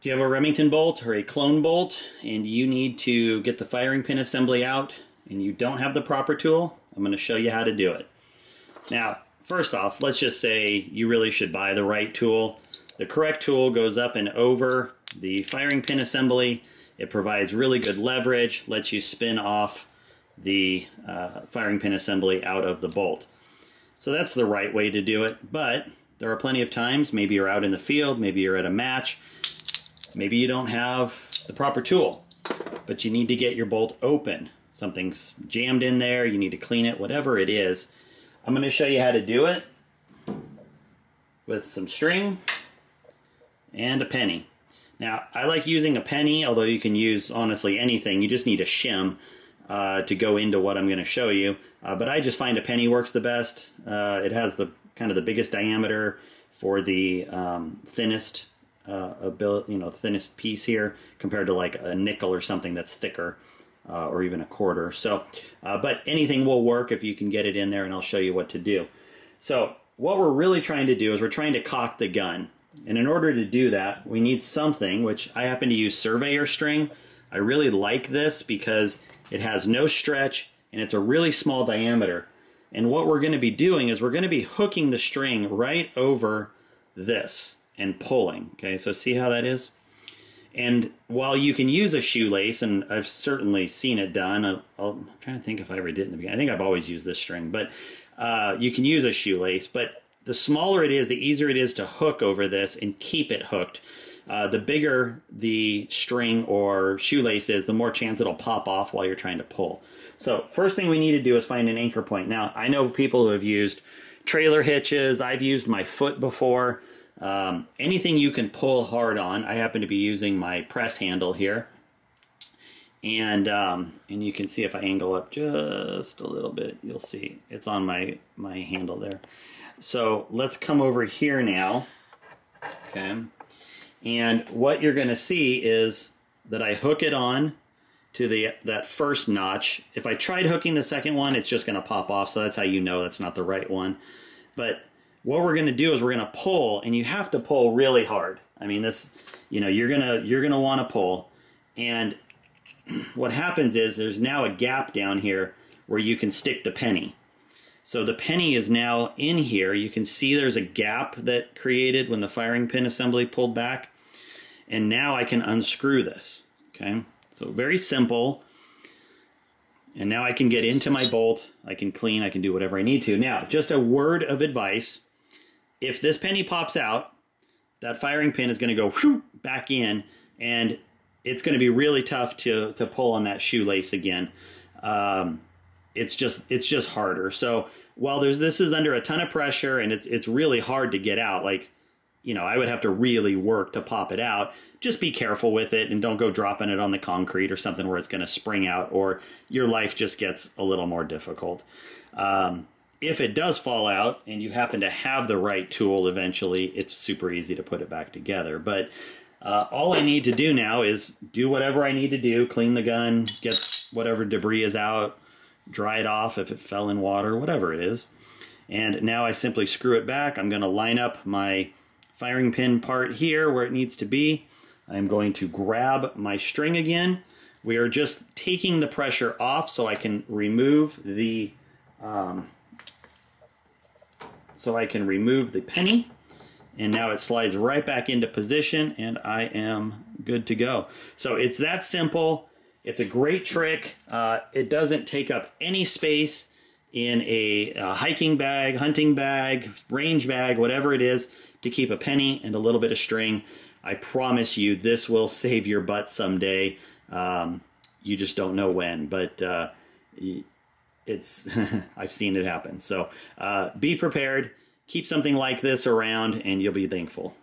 You have a Remington bolt or a clone bolt and you need to get the firing pin assembly out and you don't have the proper tool, I'm going to show you how to do it. Now, first off, let's just say you really should buy the right tool. The correct tool goes up and over the firing pin assembly. It provides really good leverage, lets you spin off the uh, firing pin assembly out of the bolt. So that's the right way to do it, but there are plenty of times, maybe you're out in the field, maybe you're at a match, maybe you don't have the proper tool, but you need to get your bolt open. Something's jammed in there, you need to clean it, whatever it is. I'm going to show you how to do it with some string and a penny. Now, I like using a penny, although you can use, honestly, anything. You just need a shim uh, to go into what I'm going to show you. Uh, but I just find a penny works the best. Uh, it has the kind of the biggest diameter for the um, thinnest uh, bill, you know, thinnest piece here compared to like a nickel or something that's thicker. Uh, or even a quarter. So, uh, but anything will work if you can get it in there and I'll show you what to do. So what we're really trying to do is we're trying to cock the gun. And in order to do that, we need something, which I happen to use surveyor string. I really like this because it has no stretch and it's a really small diameter. And what we're going to be doing is we're going to be hooking the string right over this and pulling. Okay, so see how that is? And while you can use a shoelace, and I've certainly seen it done, i am trying to think if I ever did in the beginning. I think I've always used this string, but uh, you can use a shoelace. But the smaller it is, the easier it is to hook over this and keep it hooked. Uh, the bigger the string or shoelace is, the more chance it'll pop off while you're trying to pull. So first thing we need to do is find an anchor point. Now, I know people who have used trailer hitches. I've used my foot before. Um, anything you can pull hard on. I happen to be using my press handle here. And um, and you can see if I angle up just a little bit, you'll see it's on my, my handle there. So let's come over here now. Okay. And what you're going to see is that I hook it on to the that first notch. If I tried hooking the second one, it's just going to pop off. So that's how you know that's not the right one. But what we're going to do is we're going to pull and you have to pull really hard. I mean, this, you know, you're going to, you're going to want to pull. And what happens is there's now a gap down here where you can stick the penny. So the penny is now in here. You can see there's a gap that created when the firing pin assembly pulled back. And now I can unscrew this, okay? So very simple. And now I can get into my bolt. I can clean, I can do whatever I need to. Now, just a word of advice if this penny pops out, that firing pin is going to go back in, and it's going to be really tough to to pull on that shoelace again. Um, it's just it's just harder. So while there's this is under a ton of pressure and it's it's really hard to get out. Like you know, I would have to really work to pop it out. Just be careful with it and don't go dropping it on the concrete or something where it's going to spring out or your life just gets a little more difficult. Um, if it does fall out and you happen to have the right tool eventually, it's super easy to put it back together. But uh, all I need to do now is do whatever I need to do, clean the gun, get whatever debris is out, dry it off if it fell in water, whatever it is. And now I simply screw it back. I'm going to line up my firing pin part here where it needs to be. I'm going to grab my string again. We are just taking the pressure off so I can remove the um, so I can remove the penny and now it slides right back into position and I am good to go. So it's that simple. It's a great trick. Uh, it doesn't take up any space in a, a, hiking bag, hunting bag, range bag, whatever it is to keep a penny and a little bit of string. I promise you this will save your butt someday. Um, you just don't know when, but uh, it's I've seen it happen. So uh, be prepared. Keep something like this around, and you'll be thankful.